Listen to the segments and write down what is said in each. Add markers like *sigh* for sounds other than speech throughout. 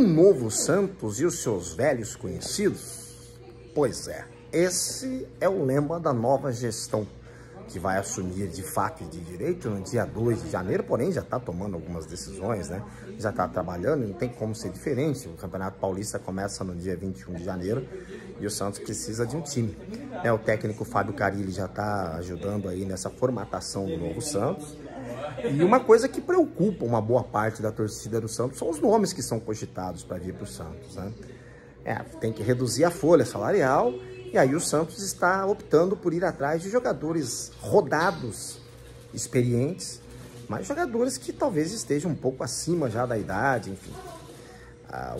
Um novo Santos e os seus velhos conhecidos? Pois é, esse é o lema da nova gestão, que vai assumir de fato e de direito no dia 2 de janeiro, porém já está tomando algumas decisões, né? Já está trabalhando, não tem como ser diferente. O Campeonato Paulista começa no dia 21 de janeiro e o Santos precisa de um time. É, o técnico Fábio Carilli já está ajudando aí nessa formatação do novo Santos. E uma coisa que preocupa uma boa parte da torcida do Santos são os nomes que são cogitados para vir para o Santos, né? É, tem que reduzir a folha salarial e aí o Santos está optando por ir atrás de jogadores rodados, experientes, mas jogadores que talvez estejam um pouco acima já da idade, enfim.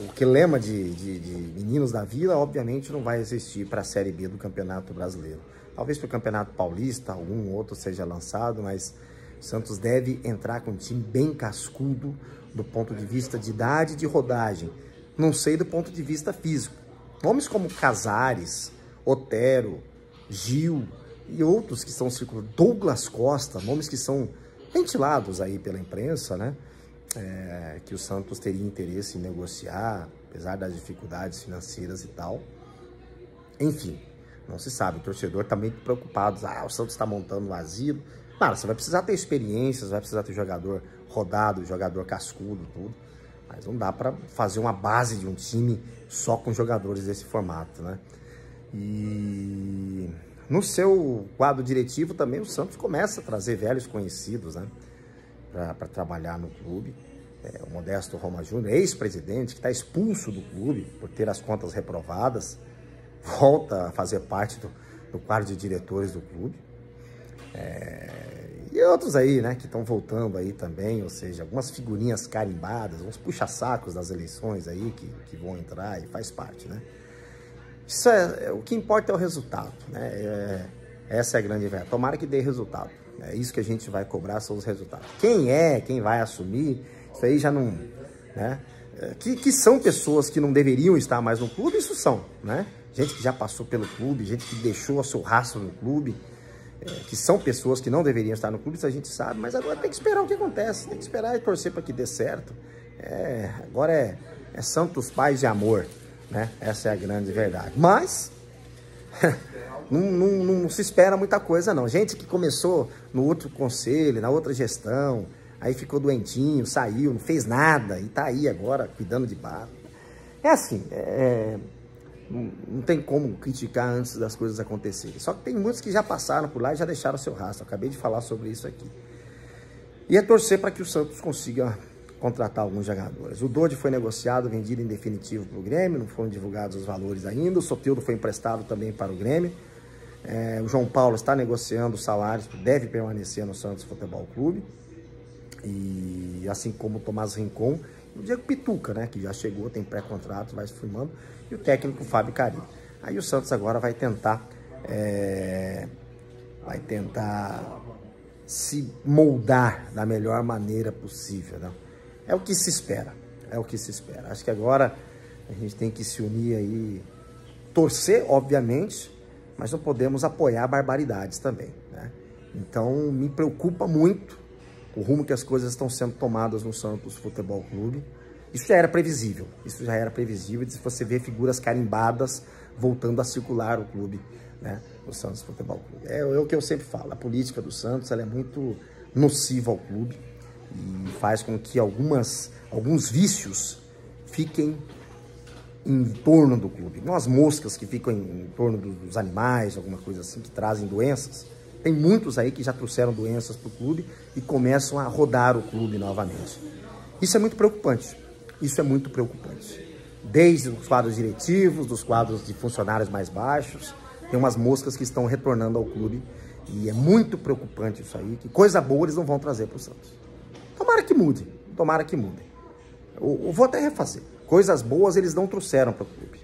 O que lema de, de, de, meninos da vila, obviamente, não vai existir para a Série B do Campeonato Brasileiro. Talvez para o Campeonato Paulista, algum outro seja lançado, mas o Santos deve entrar com um time bem cascudo do ponto de vista de idade e de rodagem. Não sei do ponto de vista físico. Nomes como Casares, Otero, Gil e outros que estão circulando, Douglas Costa, nomes que são ventilados aí pela imprensa, né? É, que o Santos teria interesse em negociar, apesar das dificuldades financeiras e tal. Enfim, não se sabe. O torcedor está meio preocupado. Ah, o Santos está montando um asilo. Claro, você vai precisar ter experiências, vai precisar ter jogador rodado, jogador cascudo, tudo. Mas não dá para fazer uma base de um time só com jogadores desse formato, né? E no seu quadro diretivo também o Santos começa a trazer velhos conhecidos, né? Para trabalhar no clube. É, o Modesto Roma Júnior, ex-presidente, que está expulso do clube por ter as contas reprovadas, volta a fazer parte do, do quadro de diretores do clube. É, e outros aí, né, que estão voltando aí também, ou seja, algumas figurinhas carimbadas, uns puxa-sacos das eleições aí que, que vão entrar e faz parte, né? Isso é, é, o que importa é o resultado, né? É, essa é a grande verdade. Tomara que dê resultado. É isso que a gente vai cobrar, são os resultados. Quem é, quem vai assumir, isso aí já não... Né? É, que, que são pessoas que não deveriam estar mais no clube, isso são, né? Gente que já passou pelo clube, gente que deixou o seu rastro no clube, é, que são pessoas que não deveriam estar no clube, isso a gente sabe, mas agora tem que esperar o que acontece, tem que esperar e torcer para que dê certo. É, agora é, é Santos Paz de Amor né? Essa é a grande verdade. Mas *laughs* não, não, não, se espera muita coisa não. Gente que começou no outro conselho, na outra gestão, aí ficou doentinho, saiu, não fez nada e tá aí agora cuidando de bar. É assim, é, é não tem como criticar antes das coisas acontecerem. Só que tem muitos que já passaram por lá e já deixaram seu rastro. acabei de falar sobre isso aqui. E é torcer para que o Santos consiga contratar alguns jogadores. O Dodi foi negociado, vendido em definitivo para o Grêmio, não foram divulgados os valores ainda. O Soteldo foi emprestado também para o Grêmio. É, o João Paulo está negociando os salários, deve permanecer no Santos Futebol Clube. E assim como o Tomás Rincon o Diego Pituca, né, que já chegou, tem pré-contrato, vai se firmando, e o técnico Fábio Carinho. Aí o Santos agora vai tentar, é, vai tentar se moldar da melhor maneira possível, né? É o que se espera. É o que se espera. Acho que agora a gente tem que se unir aí, torcer, obviamente, mas não podemos apoiar barbaridades também, né? Então, me preocupa muito o rumo que as coisas estão sendo tomadas no Santos Futebol Clube. Isso já era previsível, isso já era previsível se você vê figuras carimbadas voltando a circular o clube, né, o Santos Futebol Clube. É, é o que eu sempre falo, a política do Santos é muito nociva ao clube, e faz com que algumas, alguns vícios fiquem em torno do clube. Não as moscas que ficam em, em torno dos animais, alguma coisa assim, que trazem doenças. Tem muitos aí que já trouxeram doenças para o clube e começam a rodar o clube novamente. Isso é muito preocupante. Isso é muito preocupante. Desde os quadros diretivos, dos quadros de funcionários mais baixos, tem umas moscas que estão retornando ao clube e é muito preocupante isso aí, que coisa boa eles não vão trazer para o Santos. Tomara que mude, tomara que mude. Eu, eu vou até refazer. Coisas boas eles não trouxeram para o clube.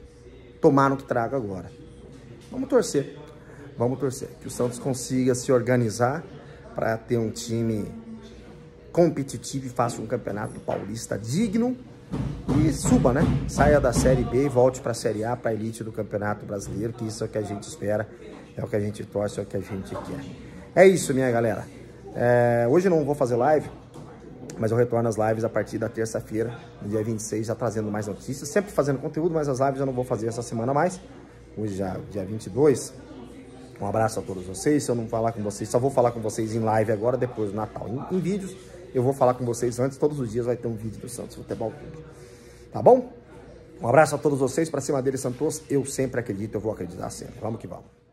Tomaram que traga agora. Vamos torcer. Vamos torcer. Que o Santos consiga se organizar para ter um time competitivo e faça um campeonato paulista digno e suba, né? Saia da Série B e volte para a Série A, para a elite do Campeonato Brasileiro, que isso é o que a gente espera, é o que a gente torce, é o que a gente quer. É isso, minha galera. É, hoje não vou fazer live, Mas eu retorno às lives a partir da terça-feira, no dia 26, já trazendo mais notícias. Sempre fazendo conteúdo, mas as lives eu não vou fazer essa semana mais. Hoje já dia 22. Um abraço a todos vocês. Se eu não falar com vocês, só vou falar com vocês em live agora, depois do Natal. Em, em vídeos, eu vou falar com vocês antes. Todos os dias vai ter um vídeo do Santos Futebol Clube. Tá bom? Um abraço a todos vocês. Para cima dele, Santos. Eu sempre acredito, eu vou acreditar sempre. Vamos que vamos.